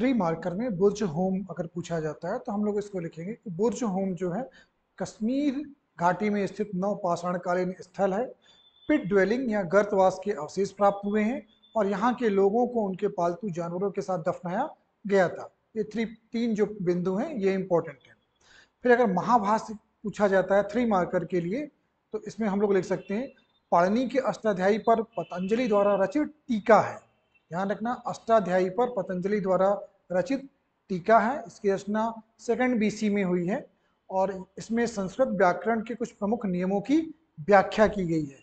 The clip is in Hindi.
थ्री मार्कर में बुर्ज होम अगर पूछा जाता है तो हम लोग इसको लिखेंगे कि बुर्ज होम जो है, कश्मीर घाटी में स्थित नौ पाषाणकालीन स्थल है। पिट ड्वेलिंग या गर्तवास के अवशेष प्राप्त हुए हैं और यहाँ के लोगों को उनके पालतू जानवरों के साथ दफनाया गया था। ये थ्री तीन जो बिंदु हैं, ये इंपॉर्टेंट है। फिर अगर महाभाष्य पूछा जाता है थ्री मार्कर के लिए तो इसमें हम लोग लिख सकते हैं, पाणनी के अष्टाध्यायी पर पतंजलि द्वारा रचित टीका है। ध्यान रखना, अष्टाध्यायी पर पतंजलि द्वारा रचित टीका है। इसकी रचना सेकंड बीसी में हुई है और इसमें संस्कृत व्याकरण के कुछ प्रमुख नियमों की व्याख्या की गई है।